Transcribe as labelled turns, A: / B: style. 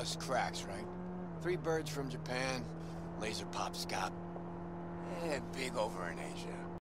A: Us cracks, right? Three birds from Japan, laser pop Scott. Eh, big over in Asia.